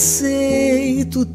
Aceito o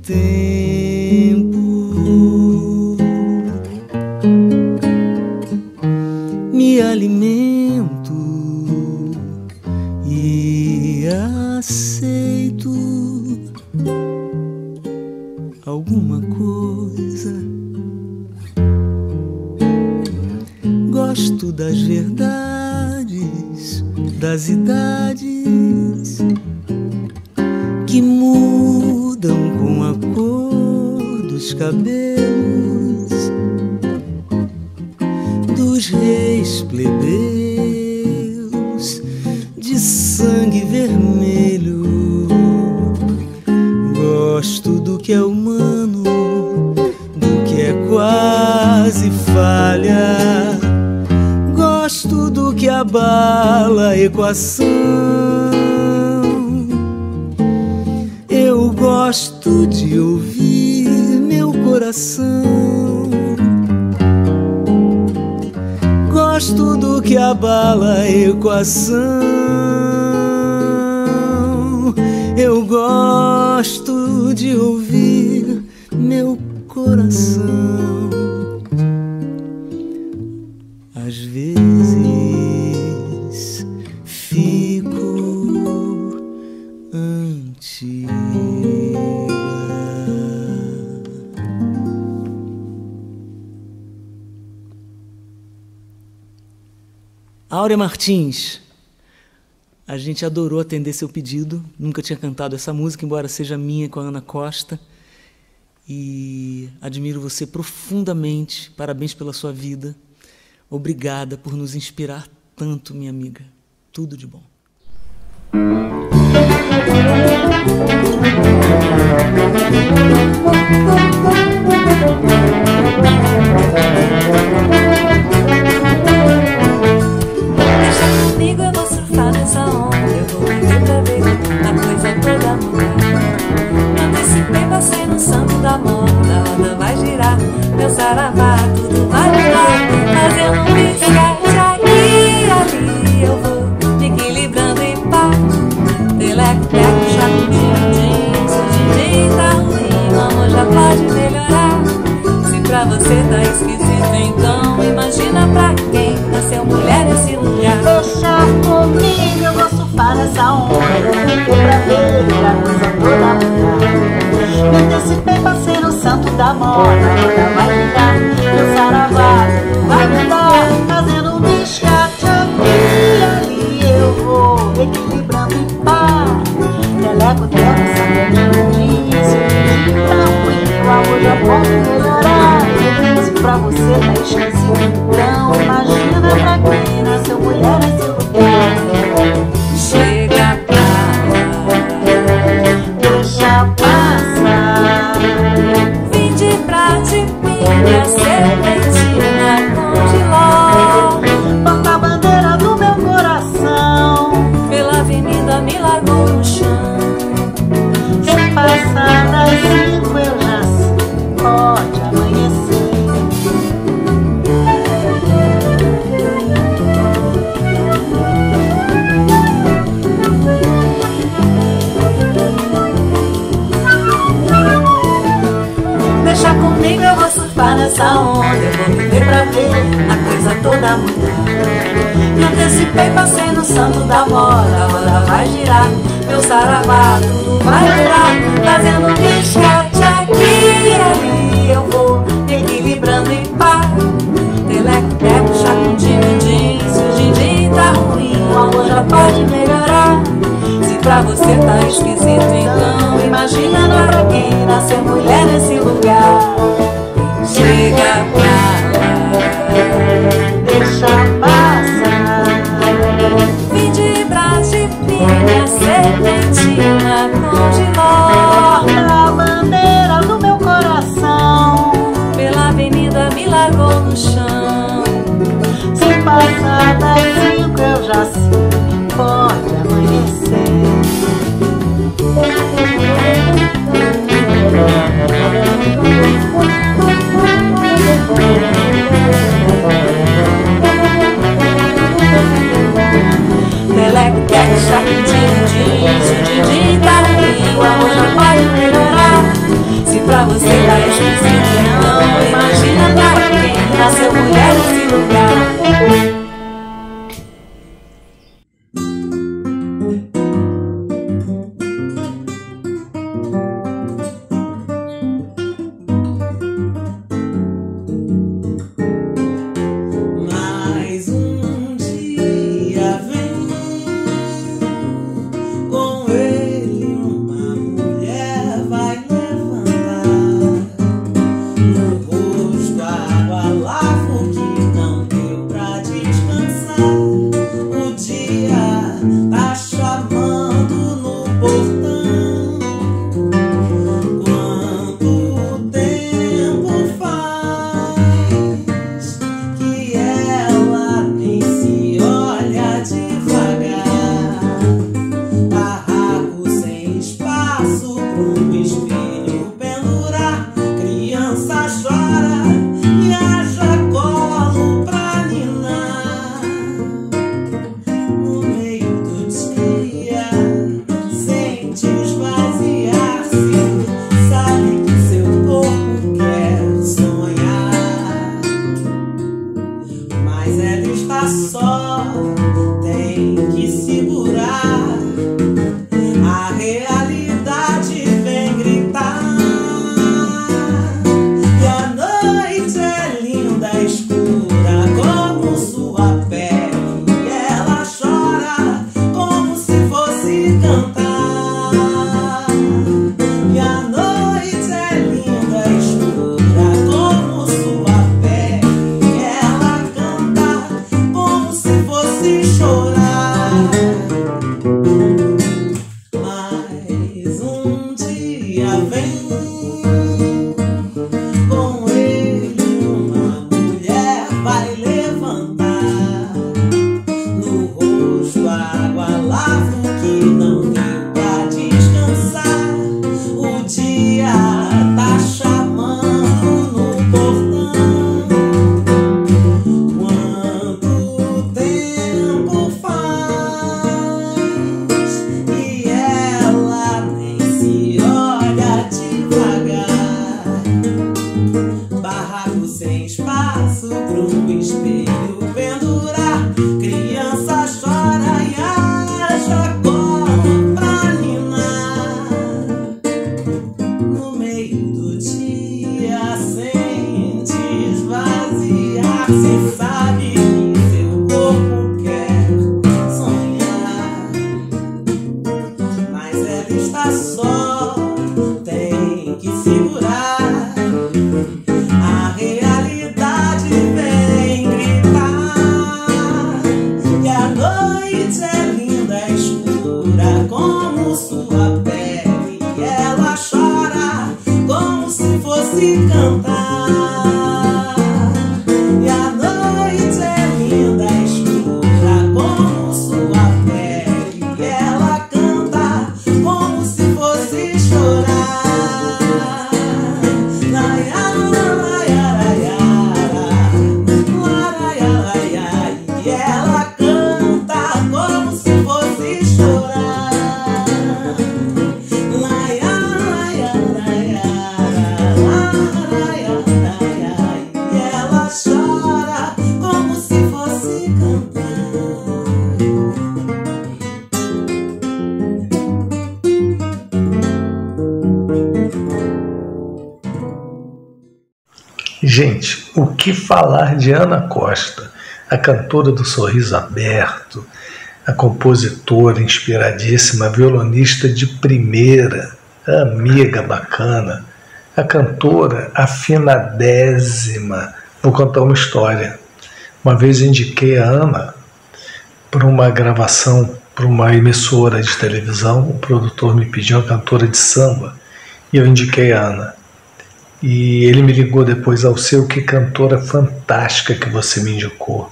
Glória Martins, a gente adorou atender seu pedido. Nunca tinha cantado essa música, embora seja minha com a Ana Costa. E admiro você profundamente. Parabéns pela sua vida. Obrigada por nos inspirar tanto, minha amiga. Tudo de bom. Vai no santo da moda, a roda vai girar, meu saravá. Falar de Ana Costa, a cantora do sorriso aberto, a compositora inspiradíssima, violonista de primeira, amiga bacana, a cantora afinadésima. Vou contar uma história. Uma vez indiquei a Ana para uma gravação para uma emissora de televisão. O produtor me pediu uma cantora de samba e eu indiquei a Ana. E ele me ligou depois ao seu, que cantora fantástica que você me indicou.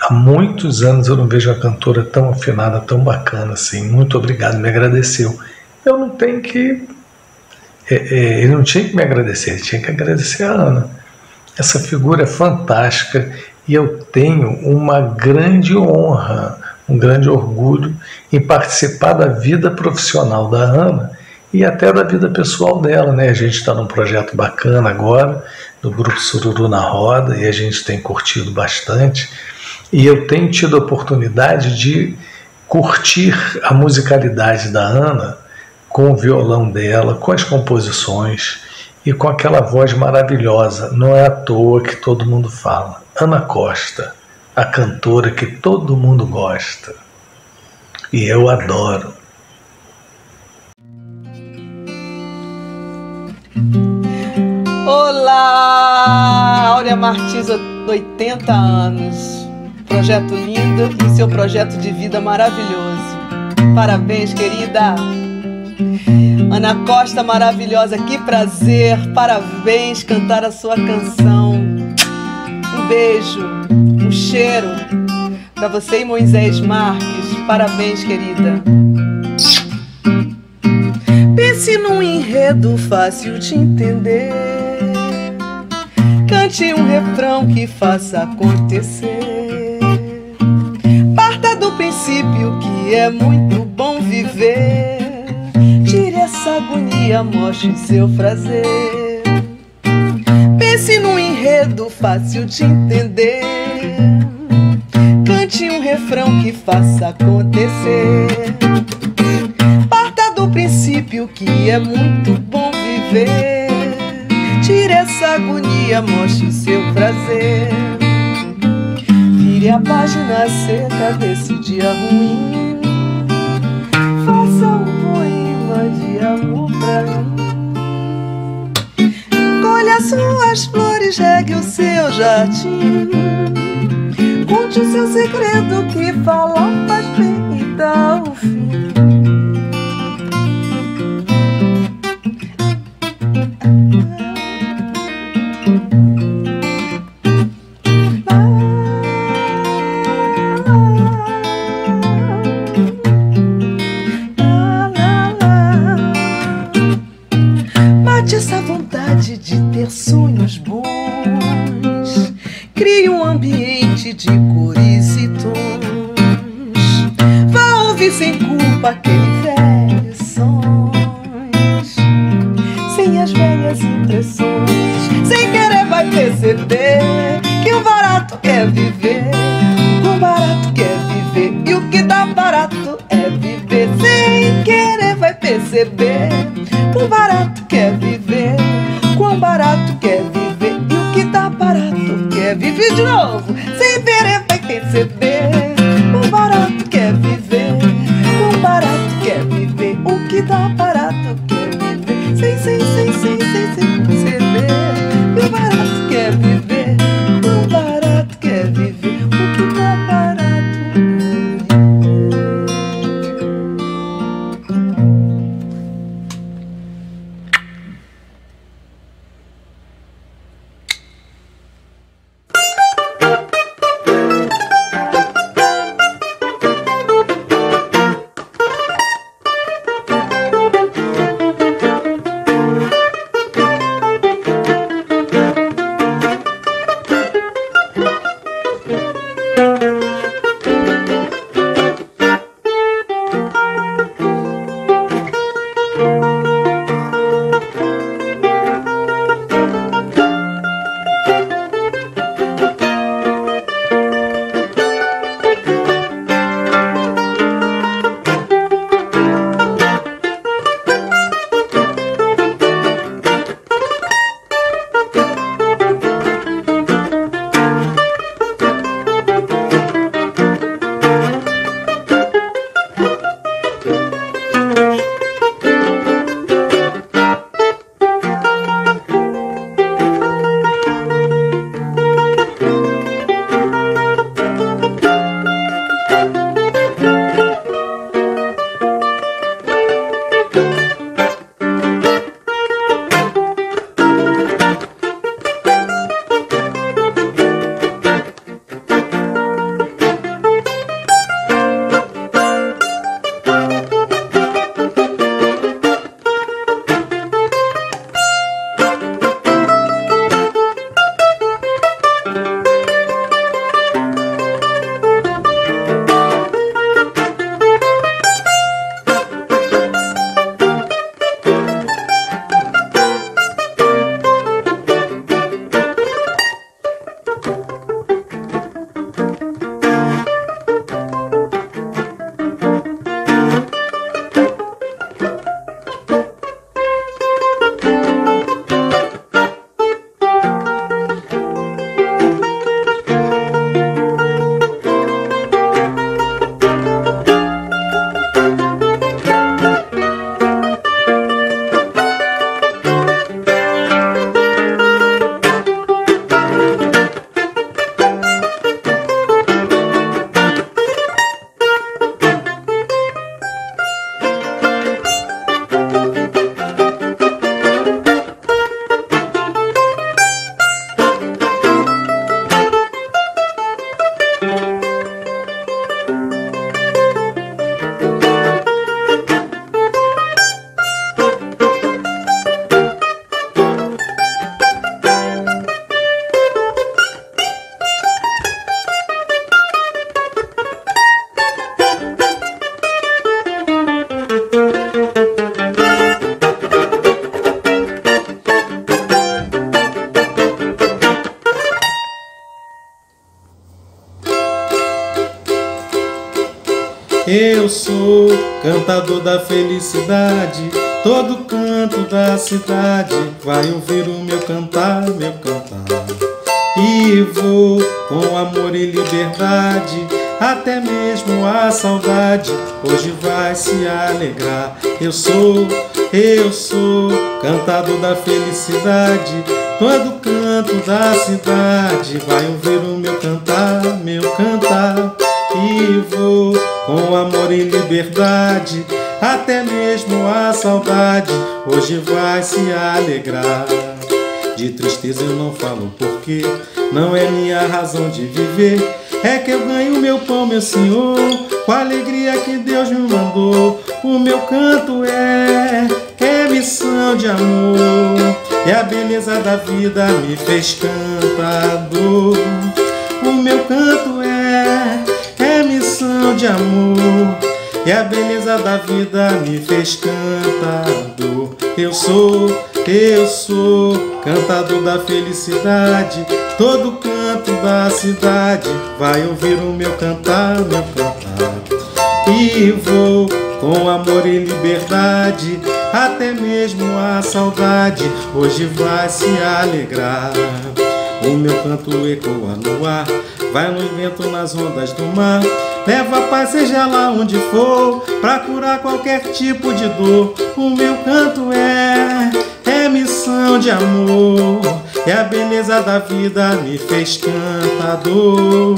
Há muitos anos eu não vejo uma cantora tão afinada, tão bacana assim. Muito obrigado, me agradeceu. Eu não tenho que. é, é, ele não tinha que me agradecer, ele tinha que agradecer a Ana. Essa figura é fantástica e eu tenho uma grande honra, um grande orgulho em participar da vida profissional da Ana e até da vida pessoal dela, né? A gente está num projeto bacana agora, do Grupo Sururu na Roda, e a gente tem curtido bastante. E eu tenho tido a oportunidade de curtir a musicalidade da Ana com o violão dela, com as composições e com aquela voz maravilhosa. Não é à toa que todo mundo fala. Ana Costa, a cantora que todo mundo gosta. E eu adoro. Olá! Áurea Martins, 80 anos. Projeto lindo e seu projeto de vida maravilhoso. Parabéns, querida! Ana Costa, maravilhosa, que prazer! Parabéns cantar a sua canção. Um beijo, um cheiro para você e Moisés Marques. Parabéns, querida. Pense num enredo fácil de entender. Cante um refrão que faça acontecer. Parta do princípio que é muito bom viver. Tire essa agonia, mostre seu prazer. Pense num enredo fácil de entender. Cante um refrão que faça acontecer. Princípio que é muito bom viver. Tire essa agonia, mostre o seu prazer. Vire a página seca desse dia ruim. Faça um poema de amor pra mim. Colha suas flores, regue o seu jardim. Conte o seu segredo que fala faz bem e dá o fim. Felicidade, todo canto da cidade vai ouvir o meu cantar, meu cantar. E vou com amor e liberdade, até mesmo a saudade hoje vai se alegrar. Eu sou, eu sou cantador da felicidade, todo canto da cidade vai ouvir o meu cantar, meu cantar. E vou com amor e liberdade, até mesmo a saudade hoje vai se alegrar. De tristeza eu não falo porque não é minha razão de viver. É que eu ganho meu pão, meu Senhor, com a alegria que Deus me mandou. O meu canto é, é missão de amor. E a beleza da vida me fez cantador. O meu canto é, é missão de amor. E a beleza da vida me fez cantador. Eu sou eu sou cantador da felicidade. Todo canto da cidade vai ouvir o meu cantar, meu cantar. E vou com amor e liberdade, até mesmo a saudade hoje vai se alegrar. O meu canto ecoa no ar, vai no vento nas ondas do mar. Leva paz, seja lá onde for, pra curar qualquer tipo de dor. O meu canto é, é missão de amor. E a beleza da vida me fez cantador.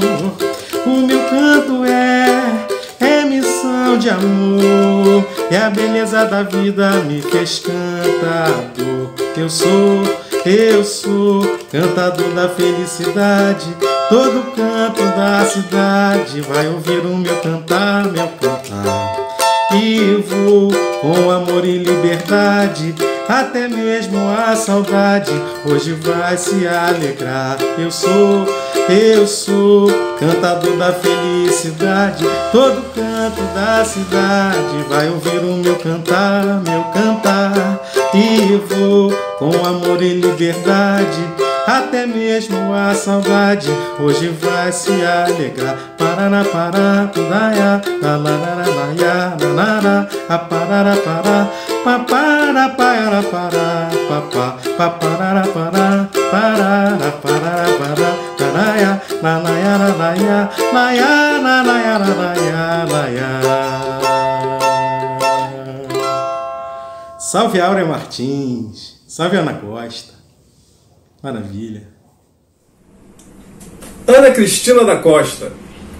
O meu canto é, é missão de amor. E a beleza da vida me fez cantador. Eu sou, eu sou cantador da felicidade. Todo canto da cidade vai ouvir o meu cantar, meu cantar. E vou com amor e liberdade, até mesmo a saudade hoje vai se alegrar. Eu sou, eu sou cantador da felicidade. Todo canto da cidade vai ouvir o meu cantar, meu cantar. E vou com amor e liberdade até mesmo a saudade hoje vai se alegrar. Parará, pará, piraia, lalarararaia, nanara, a parará, pará, papara, paara, pará, papá, paparara, pará, parará, parará, pará, paraia, lalaia, lalaia, laia, lalaia, lalaia, laia. Salve Áurea Martins, salve Ana Costa. Maravilha. Ana Cristina da Costa,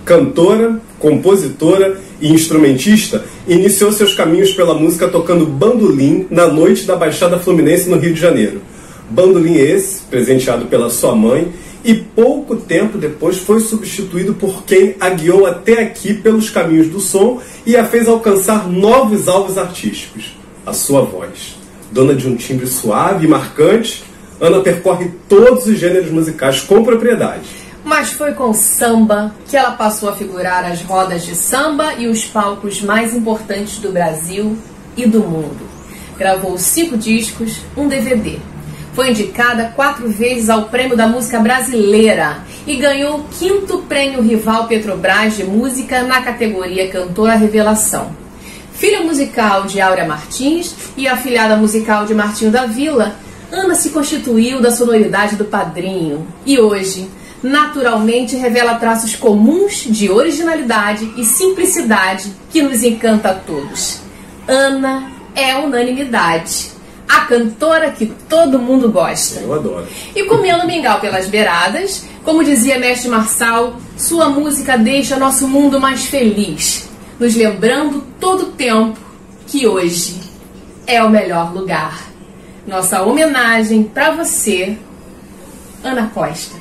cantora, compositora e instrumentista, iniciou seus caminhos pela música tocando bandolim na noite da Baixada Fluminense no Rio de Janeiro. Bandolim esse, presenteado pela sua mãe, e pouco tempo depois foi substituído por quem a guiou até aqui pelos caminhos do som e a fez alcançar novos alvos artísticos, a sua voz. Dona de um timbre suave e marcante, Ana percorre todos os gêneros musicais com propriedade. Mas foi com samba que ela passou a figurar as rodas de samba e os palcos mais importantes do Brasil e do mundo. Gravou cinco discos, um DVD. Foi indicada quatro vezes ao Prêmio da Música Brasileira e ganhou o quinto Prêmio Rival Petrobras de Música na categoria Cantora Revelação. Filha musical de Áurea Martins e afilhada musical de Martinho da Vila, Ana se constituiu da sonoridade do padrinho e hoje, naturalmente, revela traços comuns de originalidade e simplicidade que nos encanta a todos. Ana é unanimidade. A cantora que todo mundo gosta. Eu adoro. E comendo mingau pelas beiradas, como dizia Mestre Marçal, sua música deixa nosso mundo mais feliz, nos lembrando todo o tempo que hoje é o melhor lugar nossa homenagem para você, Ana Costa.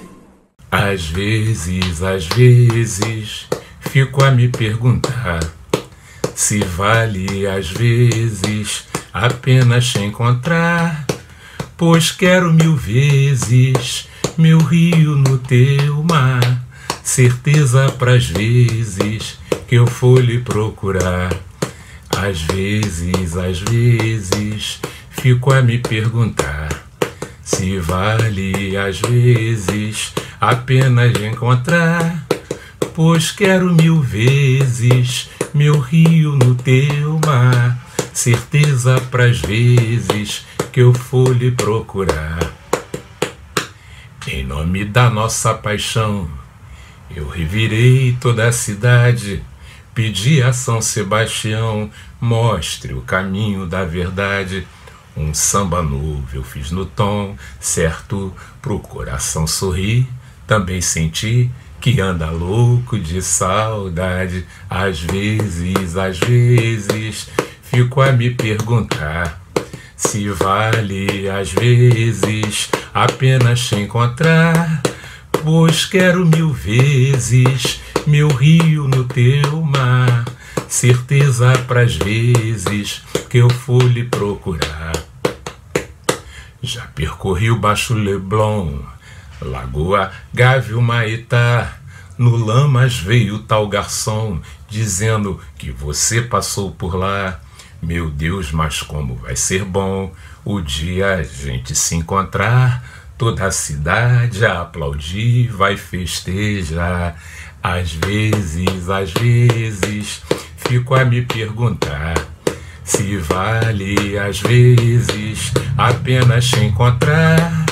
Às vezes, às vezes, fico a me perguntar se vale às vezes apenas te encontrar, pois quero mil vezes meu rio no teu mar, certeza pras vezes que eu for lhe procurar. Às vezes, às vezes, fico a me perguntar se vale às vezes apenas encontrar, pois quero mil vezes meu rio no teu mar, certeza pras vezes que eu for lhe procurar. Em nome da nossa paixão, eu revirei toda a cidade, pedi a São Sebastião, mostre o caminho da verdade um samba novo eu fiz no tom certo pro coração sorrir. Também senti que anda louco de saudade. Às vezes, às vezes, fico a me perguntar se vale às vezes apenas te encontrar. Pois quero mil vezes meu rio no teu mar, certeza pras vezes que eu for lhe procurar. Já percorri o Baixo Leblon, Lagoa Gávea Maitá. No Lamas veio tal garçom dizendo que você passou por lá. Meu Deus, mas como vai ser bom O dia a gente se encontrar, toda a cidade a aplaudir, vai festejar. Às vezes, às vezes, fico a me perguntar se vale às vezes apenas te encontrar.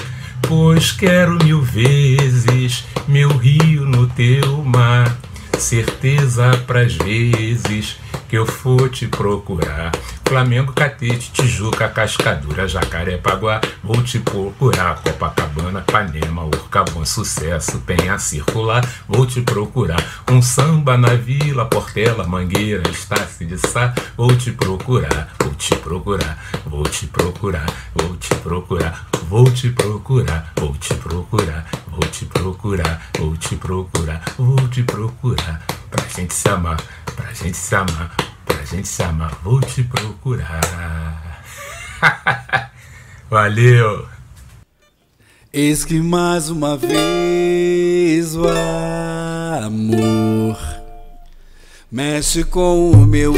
Pois quero mil vezes meu rio no teu mar, certeza pras vezes que eu for te procurar. Flamengo, Catete, Tijuca, Cascadura, Jacarepaguá, vou te procurar. Copacabana, Panema, Urca, bom sucesso, Penha Circular, vou te procurar. Um samba na Vila, Portela, Mangueira, Estácio de Sá, vou te procurar, vou te procurar, vou te procurar, vou te procurar, vou te procurar, vou te procurar, vou te procurar, vou te procurar, vou te procurar, pra gente se amar, pra gente se amar, pra gente se amar, vou te procurar. Valeu! Eis que mais uma vez o amor mexe com o meu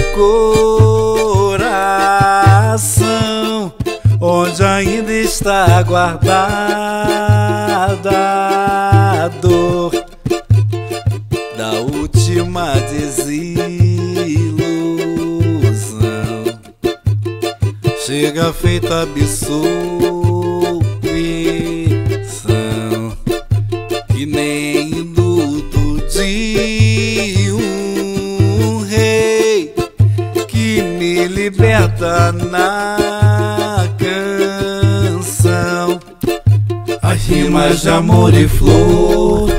coração, onde ainda está guardada última desilusão. Chega feita absolvição que nem luto de um rei que me liberta na canção. As rimas de amor e flor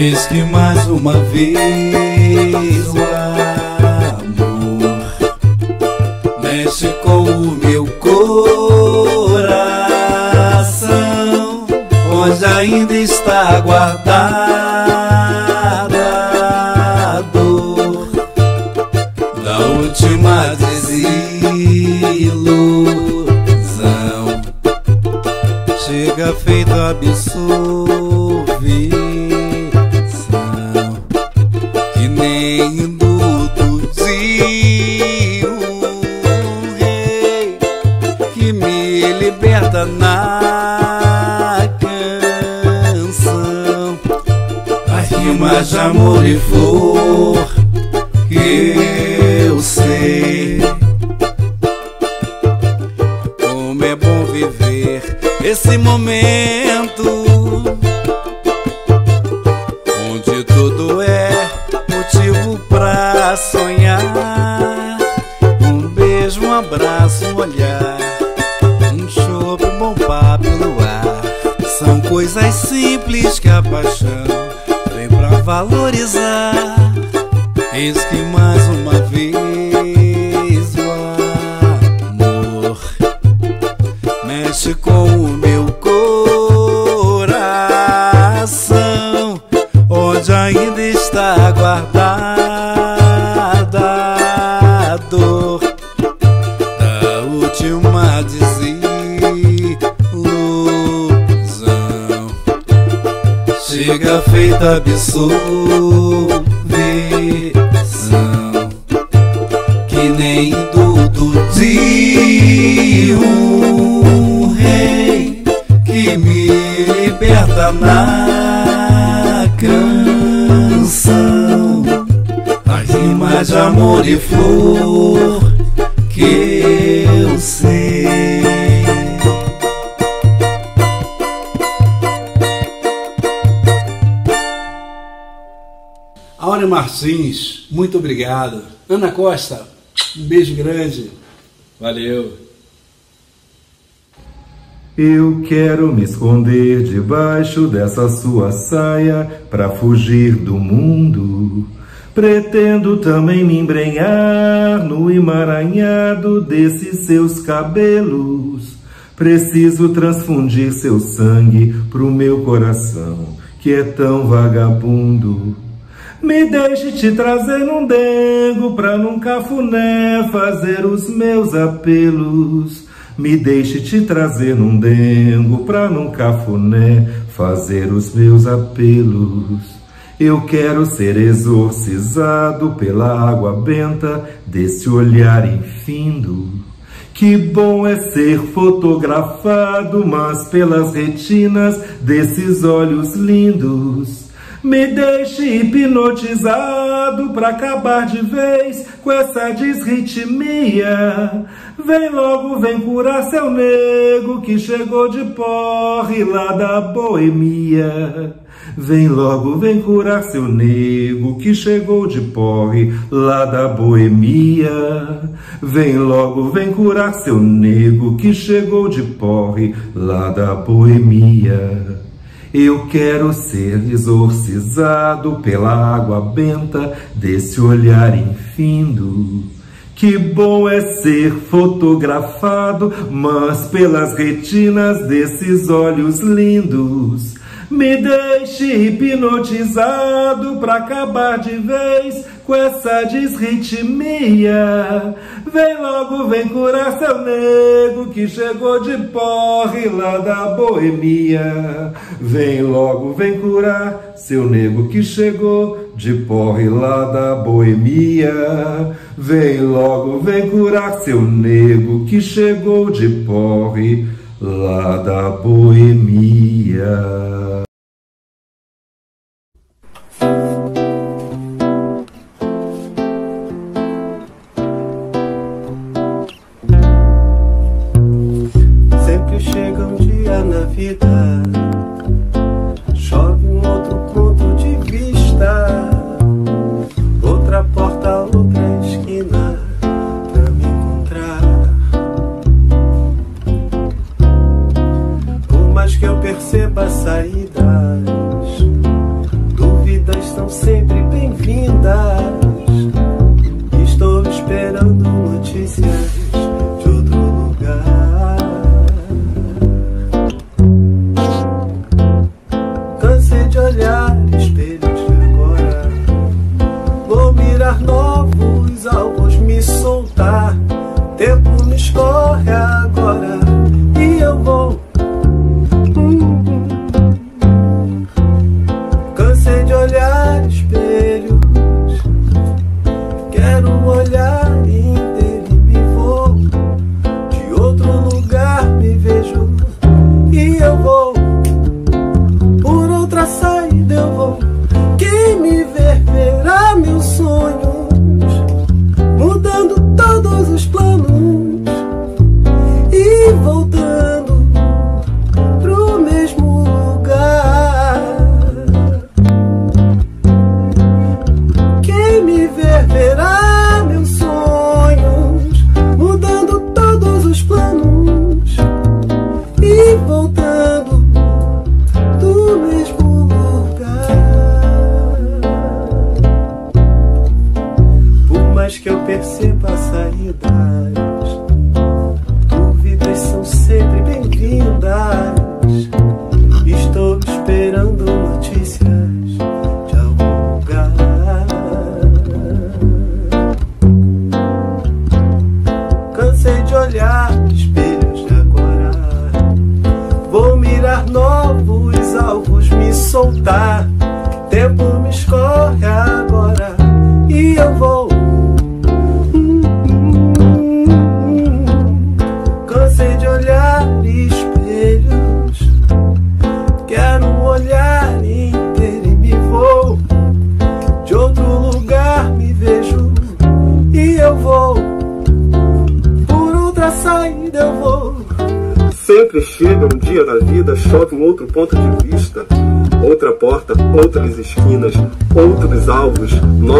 Eis que mais uma vez Chega feita absolvição que nem dudo de um rei que me liberta na canção. As rimas de amor e flor Martins, muito obrigado. Ana Costa, um beijo grande. Valeu. Eu quero me esconder debaixo dessa sua saia pra fugir do mundo. Pretendo também me embrenhar no emaranhado desses seus cabelos Preciso transfundir seu sangue pro meu coração, que é tão vagabundo. Me deixe te trazer num dengo pra num cafuné fazer os meus apelos. Me deixe te trazer num dengo pra num cafuné fazer os meus apelos. Eu quero ser exorcizado pela água benta desse olhar infindo. Que bom é ser fotografado, mas pelas retinas desses olhos lindos. Me deixe hipnotizado pra acabar de vez com essa desritmia. Vem logo, vem curar seu nego que chegou de porre lá da boemia. Vem logo, vem curar seu nego que chegou de porre lá da boemia. Vem logo, vem curar seu nego que chegou de porre lá da boemia. Eu quero ser exorcizado pela água benta desse olhar infindo. Que bom é ser fotografado, mas pelas retinas desses olhos lindos. Me deixe hipnotizado pra acabar de vez com essa desritmia. Vem logo, vem curar seu nego que chegou de porre lá da boemia. Vem logo, vem curar seu nego que chegou de porre lá da boemia. Vem logo, vem curar seu nego que chegou de porre lá da boemia.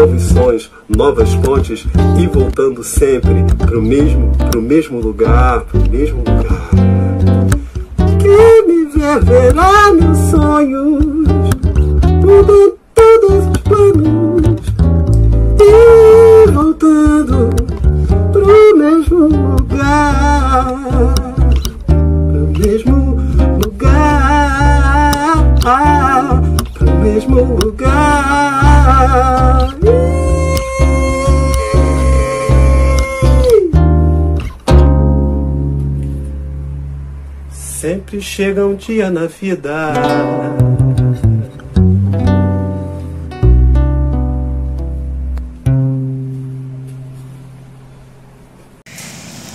Novos novas pontes e voltando sempre pro mesmo, pro mesmo lugar, pro mesmo lugar. Quem me ver verá meus sonhos, chega um dia na vida.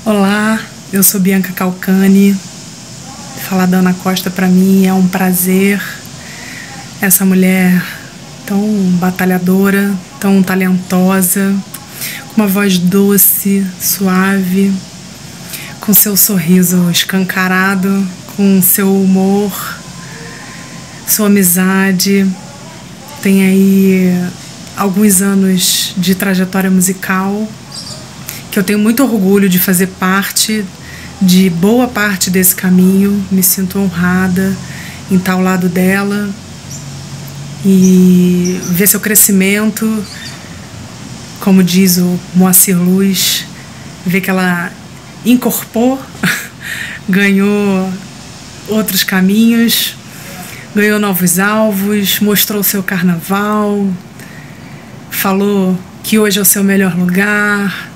Olá, eu sou Bianca Calcani. Falar da Ana Costa para mim é um prazer. Essa mulher tão batalhadora, tão talentosa, com uma voz doce, suave, com seu sorriso escancarado, com seu humor, sua amizade. Tem aí alguns anos de trajetória musical que eu tenho muito orgulho de fazer parte de boa parte desse caminho. Me sinto honrada em estar ao lado dela e ver seu crescimento, como diz o Moacir Luz, ver que ela incorporou, ganhou outros caminhos, ganhou novos alvos, mostrou seu carnaval, falou que hoje é o seu melhor lugar,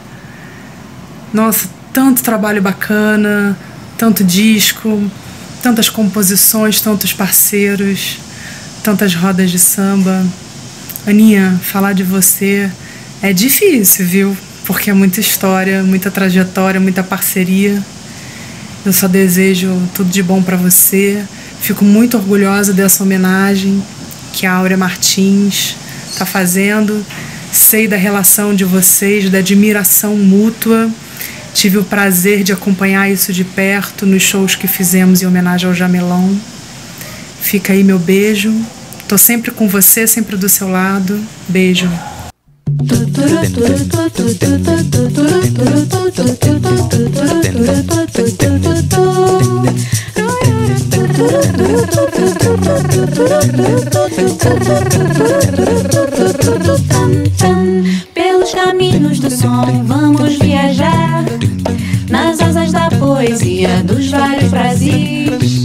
nossa, tanto trabalho bacana, tanto disco, tantas composições, tantos parceiros, tantas rodas de samba. Aninha, falar de você é difícil, viu? Porque é muita história, muita trajetória, muita parceria. Eu só desejo tudo de bom para você. Fico muito orgulhosa dessa homenagem que a Áurea Martins está fazendo. Sei da relação de vocês, da admiração mútua Tive o prazer de acompanhar isso de perto nos shows que fizemos em homenagem ao Jamelão. Fica aí meu beijo. Tô sempre com você, sempre do seu lado. Beijo. Pelos caminhos do som vamos viajar nas asas da poesia dos vários Brasis.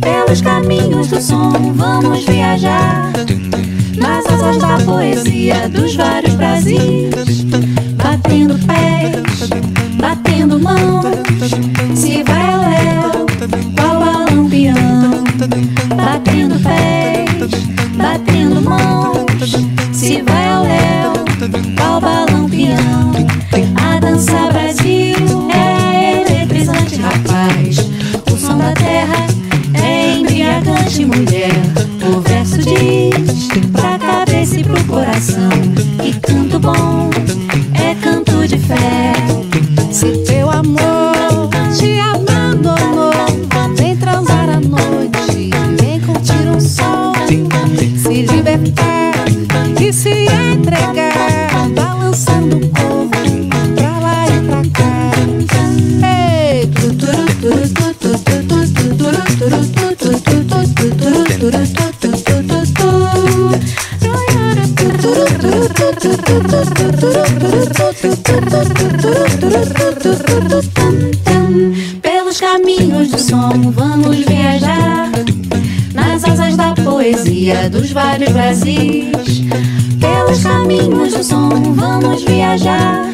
Pelos caminhos do som vamos viajar nas asas da poesia dos vários Brasis. Batendo pés, batendo mãos, se vai ao léu, qual peão. Batendo pés, batendo mãos, se vai ao léu, qual balão. A dança Brasil é eletrizante, rapaz. O som da terra é embriagante, mulher. Pelos caminhos do som vamos viajar nas asas da poesia dos vários Brasis. Pelos caminhos do som vamos viajar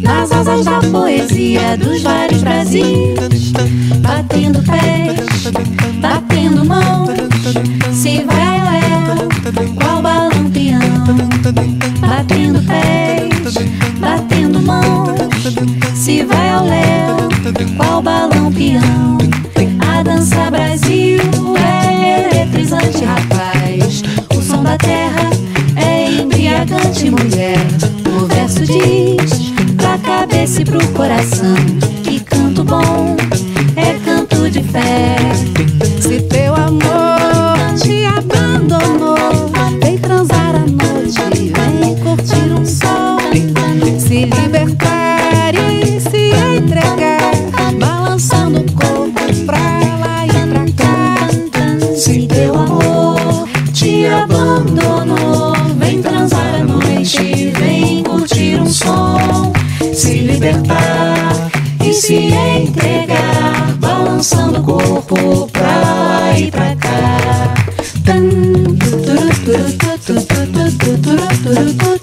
nas asas da poesia dos vários Brasis. Batendo pés, batendo mãos, se vai léu, qual balão peão. Batendo pés, se vai ao léu, qual balão peão. A dança Brasil é eletrizante, rapaz. O som da terra é embriagante, mulher. O verso diz pra cabeça e pro coração que canto bom é canto de fé.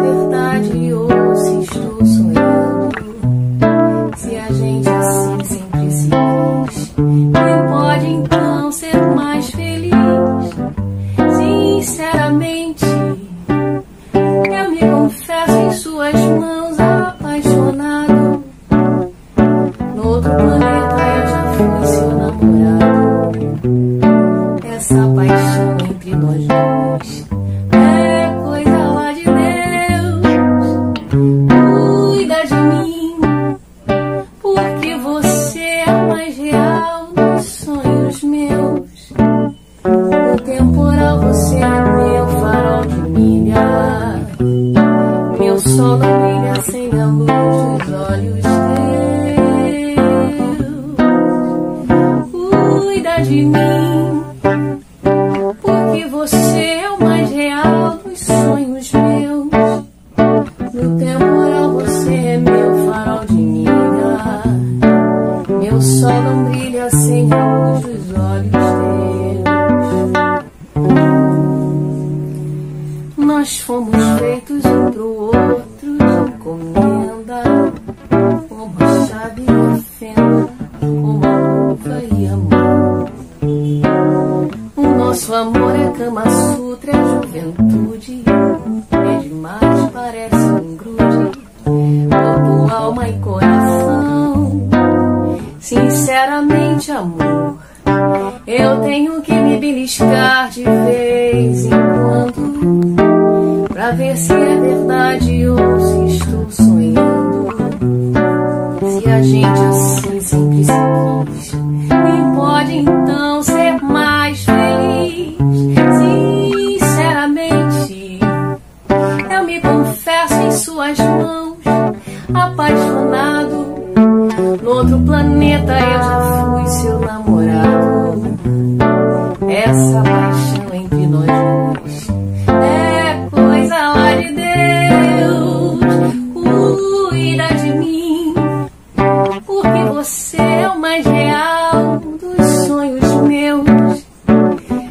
verdade hoje.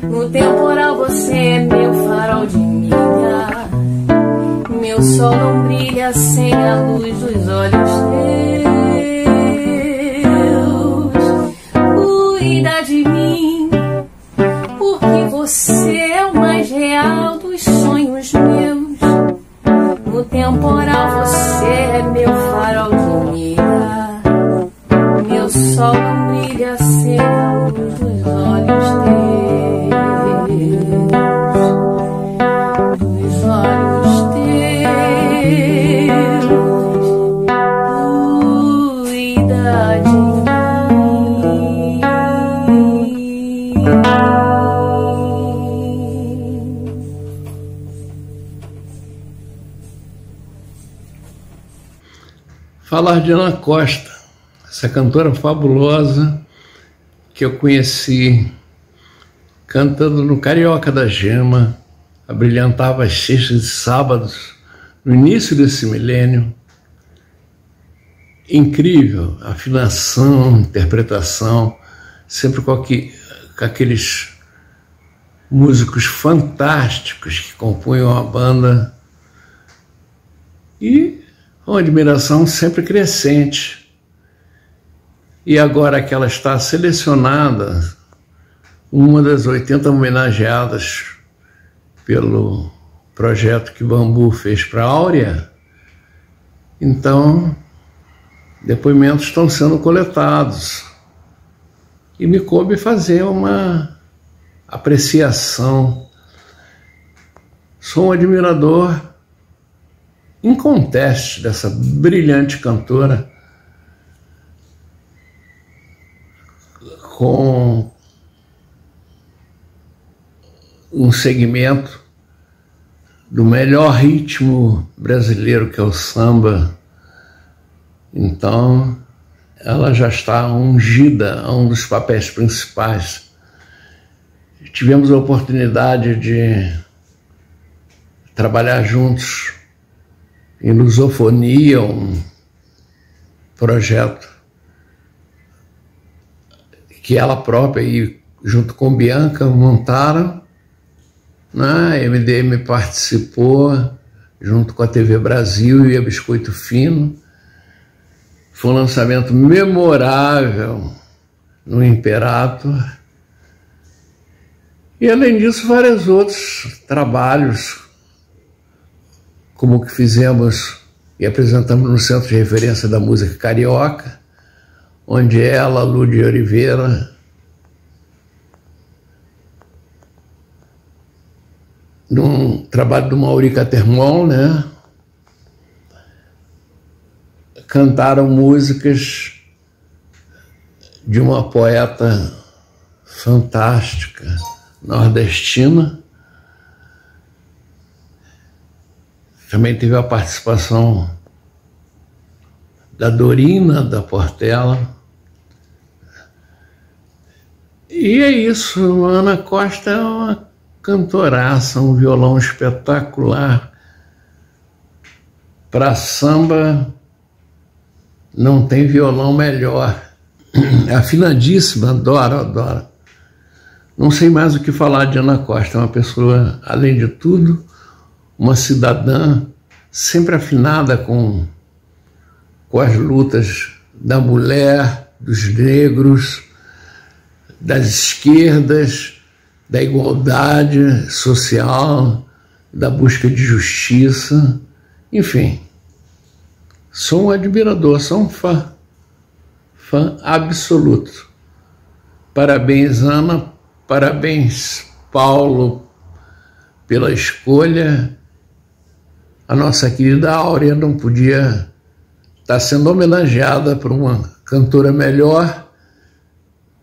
No temporal você é meu farol de milha Meu sol não brilha sem a luz dos olhos teus. falar de Ana Costa, essa cantora fabulosa que eu conheci cantando no Carioca da Gema, abrilhantava as sextas e sábados no início desse milênio. Incrível, afinação, interpretação, sempre com, aqui, com aqueles músicos fantásticos que compunham a banda. E uma admiração sempre crescente. E agora que ela está selecionada, uma das 80 homenageadas pelo projeto que Bambu fez para Áurea, então depoimentos estão sendo coletados. E me coube fazer uma apreciação. Sou um admirador inconteste dessa brilhante cantora com um segmento do melhor ritmo brasileiro que é o samba. Então, ela já está ungida a um dos papéis principais. Tivemos a oportunidade de trabalhar juntos em Lusofonia, um projeto que ela própria e junto com Bianca montaram. Né? A MDM participou junto com a TV Brasil e a Biscoito Fino. Foi um lançamento memorável no Imperator. E além disso, vários outros trabalhos como que fizemos e apresentamos no Centro de Referência da Música Carioca, onde ela, Lúdia Oliveira, num trabalho do Mauri Catermol, né? Cantaram músicas de uma poeta fantástica nordestina Também teve a participação da Dorina da Portela. E é isso, Ana Costa é uma cantoraça, um violão espetacular. Para samba não tem violão melhor. Afinadíssima, adoro, adoro. Não sei mais o que falar de Ana Costa, é uma pessoa, além de tudo, uma cidadã sempre afinada com, com as lutas da mulher, dos negros, das esquerdas, da igualdade social, da busca de justiça, enfim. Sou um admirador, sou um fã, fã absoluto. Parabéns, Ana, parabéns, Paulo, pela escolha a nossa querida Áurea não podia estar sendo homenageada por uma cantora melhor,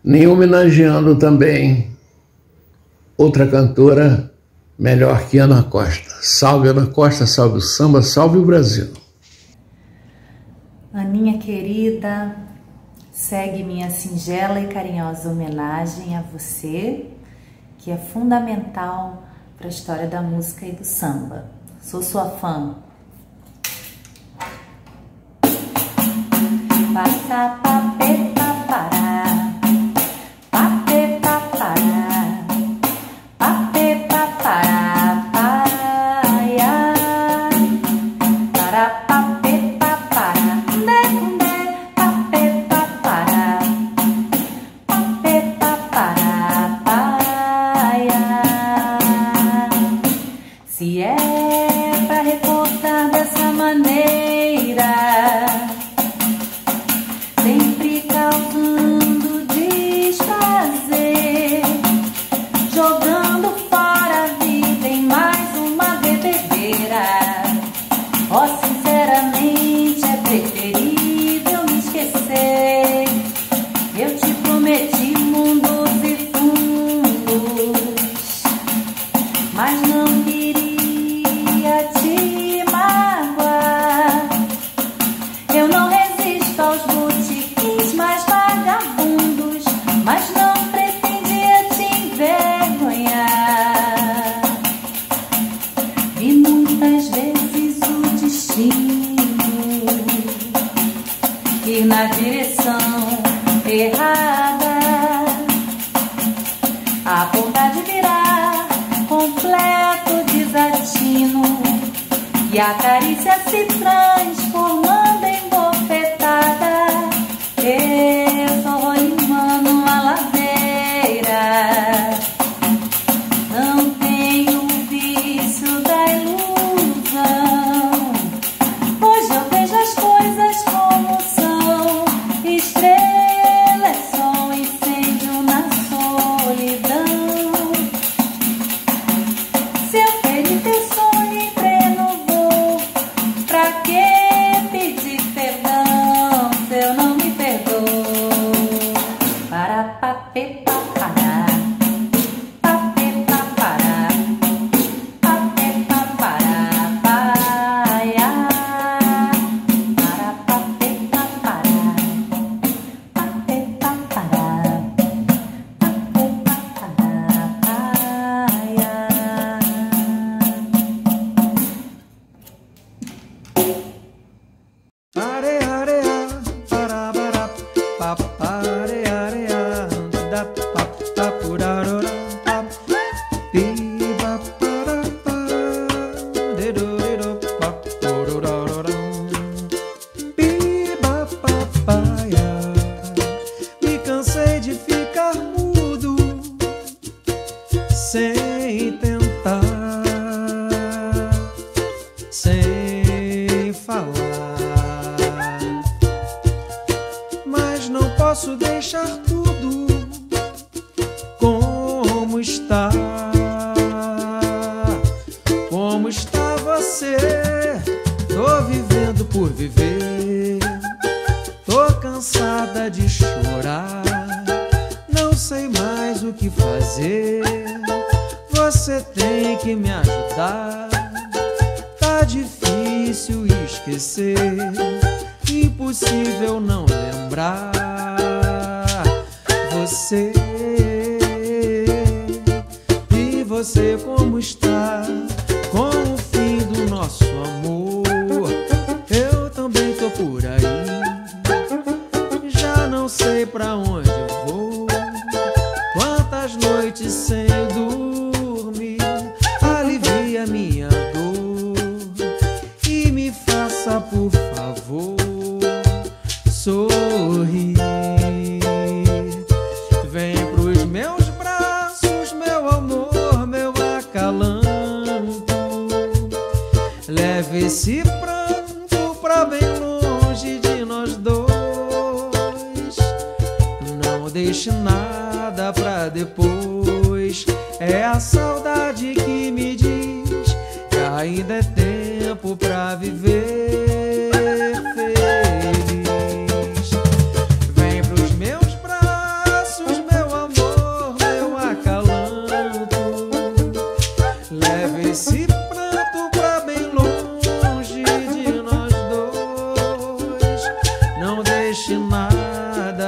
nem homenageando também outra cantora melhor que Ana Costa. Salve Ana Costa, salve o samba, salve o Brasil. Aninha querida, segue minha singela e carinhosa homenagem a você, que é fundamental para a história da música e do samba. Sou sua fã. Passa papeta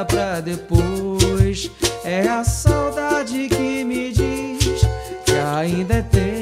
pra depois. É a saudade que me diz que ainda é tempo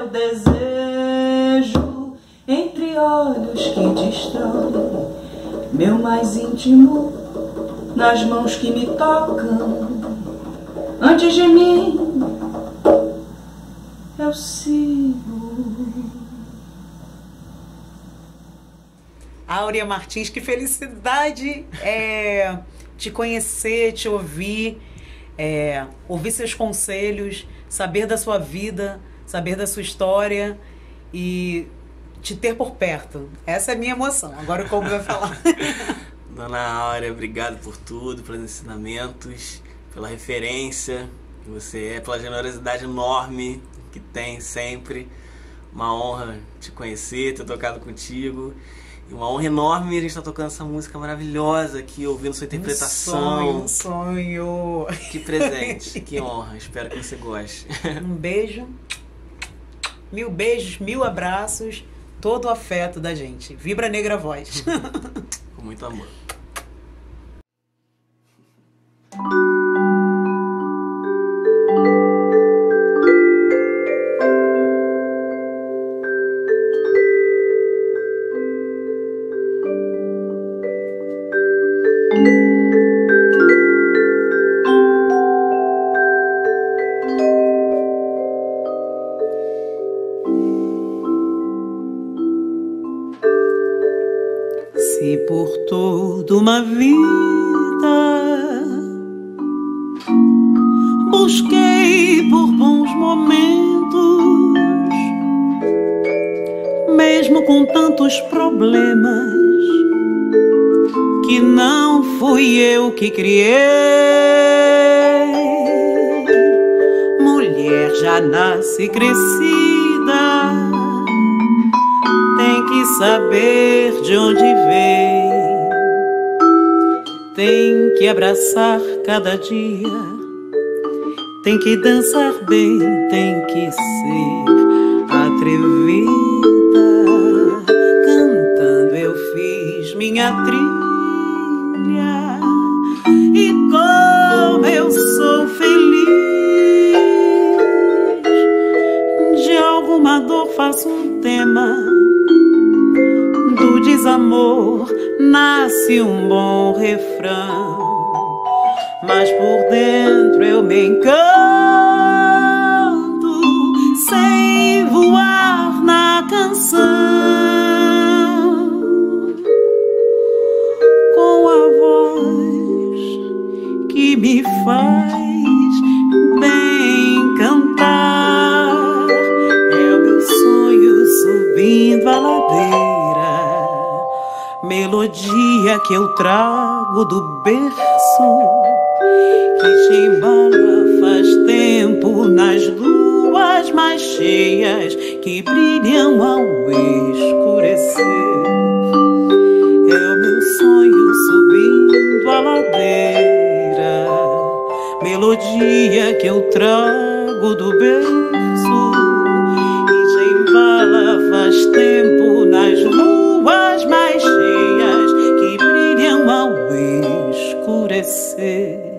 meu desejo. Entre olhos que destroem meu mais íntimo nas mãos que me tocam. Antes de mim, eu sigo. Áurea Martins, que felicidade é, te conhecer, te ouvir, é, ouvir seus conselhos, saber da sua vida, saber da sua história e te ter por perto. Essa é a minha emoção. Agora o Kobe vai falar. Dona Áurea, obrigado por tudo, pelos ensinamentos, pela referência que você é, pela generosidade enorme que tem sempre. uma honra te conhecer, ter tocado contigo. E uma honra enorme a gente estar tá tocando essa música maravilhosa aqui, ouvindo sua interpretação. Um sonho, um sonho. Que presente, que honra. Espero que você goste. Um beijo. Mil beijos, mil abraços, todo o afeto da gente. Vibra Negra Voz. Com muito amor. vida. Busquei por bons momentos, mesmo com tantos problemas, que não fui eu que criei. Mulher já nasce crescida, tem que saber de onde tem que abraçar cada dia, tem que dançar bem, tem que ser atrevida. Cantando eu fiz minha trilha e como eu sou feliz. De alguma dor faço um tema do desamor nasce um bom refrão, mas por dentro eu me encanto sem voar na canção com a voz que me faz bem cantar. É o meu sonho subindo a ladeira melodia que eu trago do berço que te embala faz tempo nas luas mais cheias que brilham ao escurecer. É o meu sonho subindo a ladeira, melodia que eu trago do berço que te embala faz tempo nas luas mais cheias escurecer.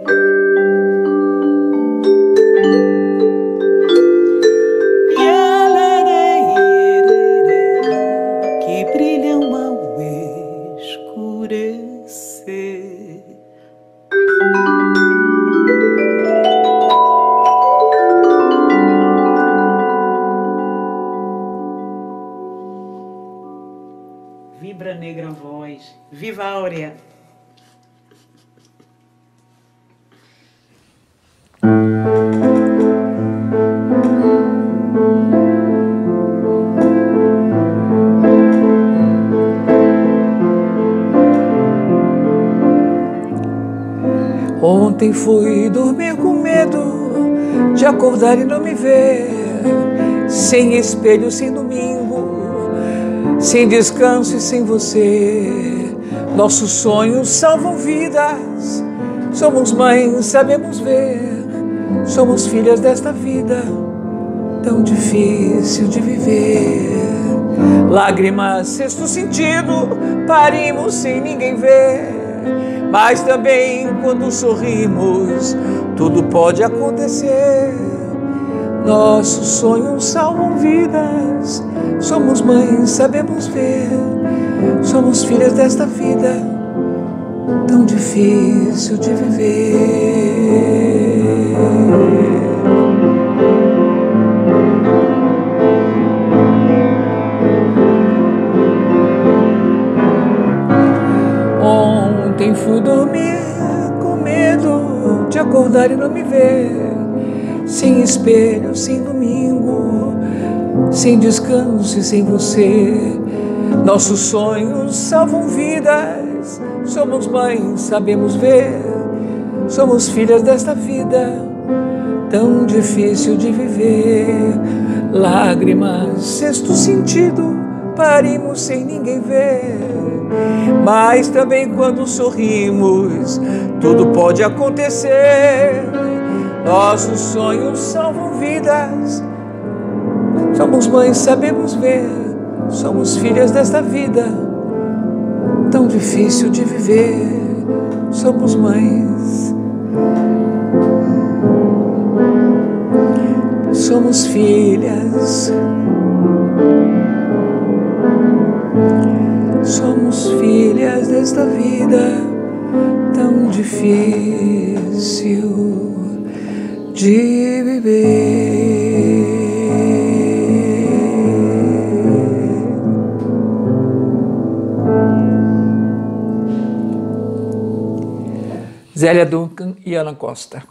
Espelho, sem domingo, sem descanso e sem você. Nossos sonhos salvam vidas Somos mães, sabemos ver, somos filhas desta vida tão difícil de viver. Lágrimas, sexto sentido, parimos sem ninguém ver. Mas também quando sorrimos, tudo pode acontecer. Nossos sonhos salvam vidas. Somos mães, sabemos ver. Somos filhas desta vida tão difícil de viver. Ontem fui dormir com medo de acordar e não me ver, sem espelho, sem domingo, sem descanso e sem você. Nossos sonhos salvam vidas Somos mães, sabemos ver, somos filhas desta vida tão difícil de viver. lágrimas, sexto sentido, parimos sem ninguém ver. Mas também quando sorrimos, tudo pode acontecer. Nossos sonhos salvam vidas. Somos mães, sabemos ver. Somos filhas desta vida, tão difícil de viver. Somos mães. Somos filhas. Somos filhas desta vida tão difícil de viver. Zélia Duncan e Ana Costa.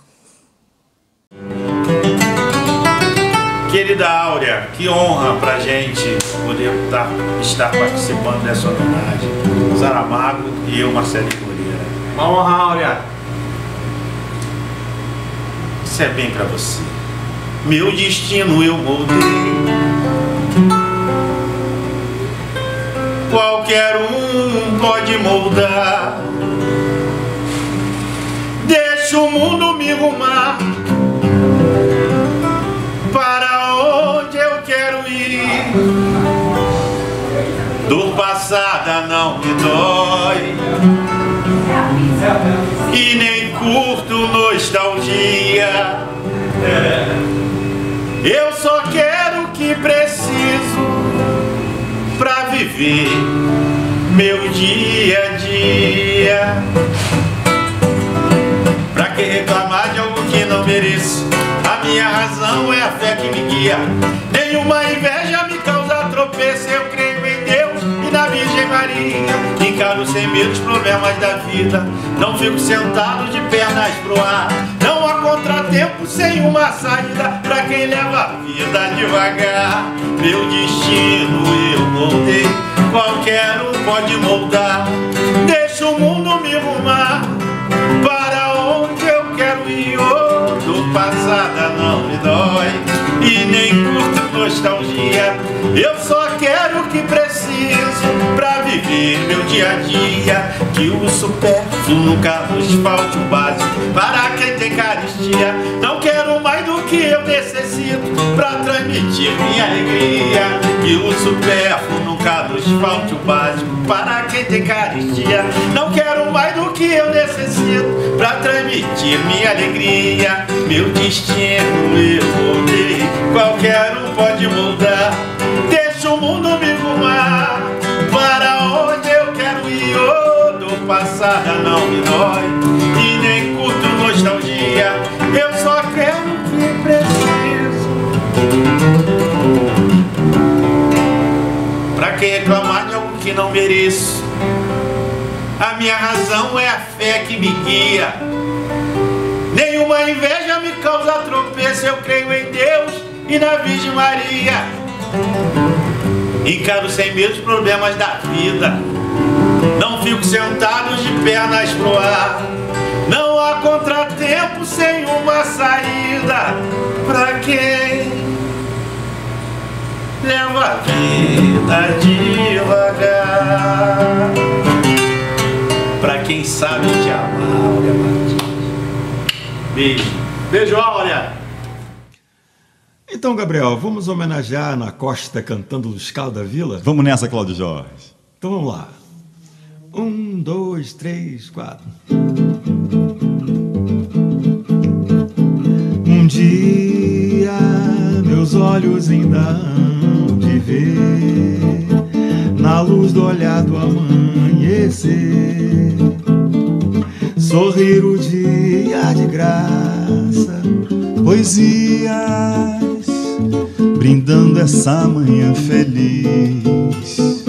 Querida Áurea, que honra pra gente poder tá, estar participando dessa homenagem. Saramago e eu, Marcelo Moreira. Uma honra, Áurea. É bem pra você. Meu destino eu moldei. Qualquer um pode moldar. Deixa o mundo me rumar para onde eu quero ir. Do passado não me dói e nem curto nostalgia. Eu só quero o que preciso pra viver meu dia a dia. Pra que reclamar de algo que não mereço? A minha razão é a fé que me guia. Nenhuma inveja me causa tropeço. Eu creio em Deus e na Virgem Maria. Encaro sem medo os problemas da vida. Não fico sentado de pernas pro ar. Não há contratempo sem uma saída pra quem leva a vida devagar. Meu destino eu moldei. Qualquer um pode moldar. Deixa o mundo me rumar para onde eu quero ir. Oh, do passado não me dói e nem curto nostalgia. Eu só quero o que preciso pra viver meu dia a dia. Que o supérfluo nunca nos falte o básico para quem tem caristia. Não quero mais do que eu necessito pra transmitir minha alegria. Que o supérfluo nunca nos falte o básico para quem tem caristia. Não quero mais do que eu necessito pra transmitir minha alegria. Meu destino eu mudei, qualquer um pode mudar. Deixa o mundo me rumar para onde eu quero ir. Oh, do passado não me dói e nem que reclamar de algo que não mereço? A minha razão é a fé que me guia. Nenhuma inveja me causa tropeço. Eu creio em Deus e na Virgem Maria. Encaro sem medo os problemas da vida. Não fico sentado de pernas pro ar. Não há contratempo sem uma saída. Pra quem leva a vida devagar. Pra quem sabe te amar, Áurea Martins. Beijo. Beijo, Áurea. Então, Gabriel, vamos homenagear a Ana Costa cantando o Escala da Vila? Vamos nessa, Cláudio Jorge. Então vamos lá. Um, dois, três, quatro. Um dia meus olhos ainda hão de ver na luz do olhar do amanhecer. Sorrir o dia de graça, poesias brindando essa manhã feliz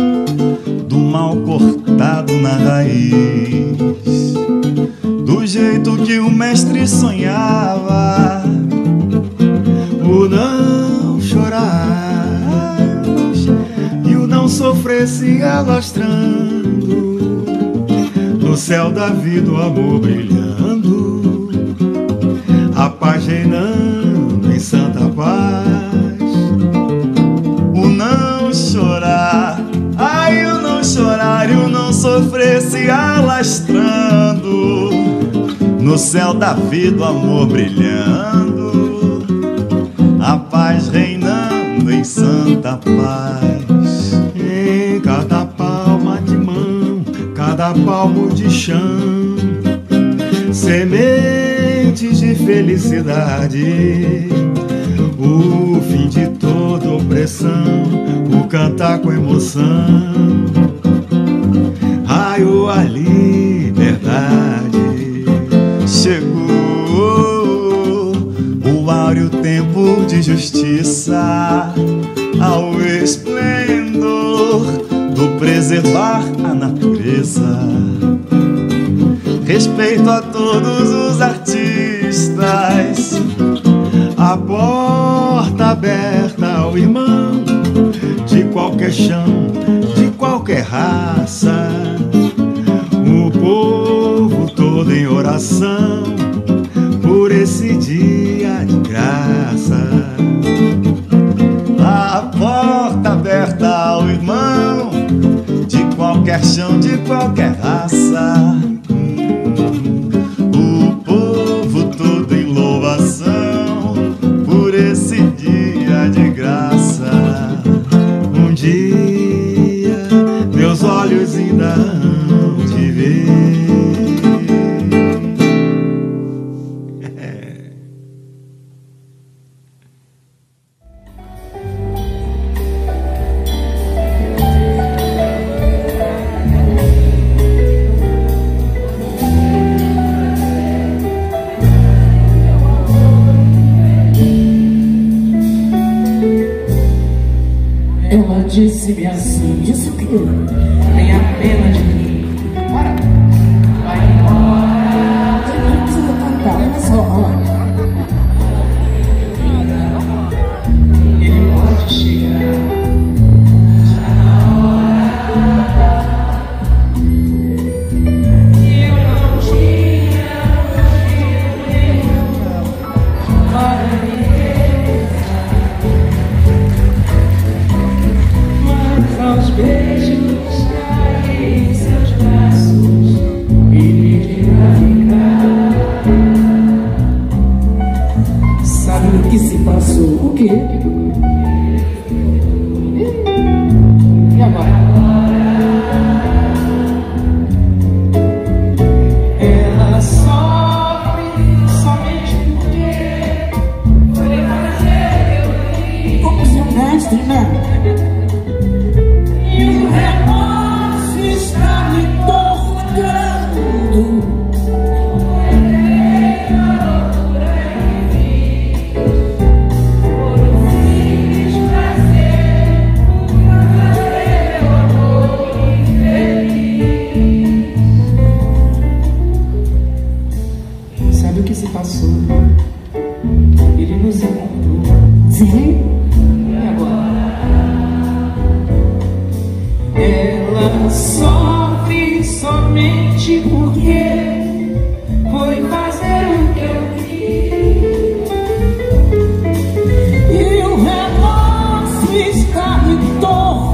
do mal cortado na raiz, do jeito que o mestre sonhava, não se alastrando no céu da vida o amor brilhando, a paz reinando em santa paz. chorar. Ai, eu não chorar, eu não sofrer se alastrando. No céu da vida, o amor brilhando. A paz reinando em santa paz. Cada palmo de chão. Sementes de felicidade o fim de toda opressão, o cantar com emoção, raio a liberdade chegou, o áureo tempo de justiça ao esplendor do preservar a natureza. Respeito a todos os artistas a porta aberta ao irmão de qualquer chão, de qualquer raça. O povo todo em oração por esse dia de graça. Chão, de qualquer raça. Remorso está me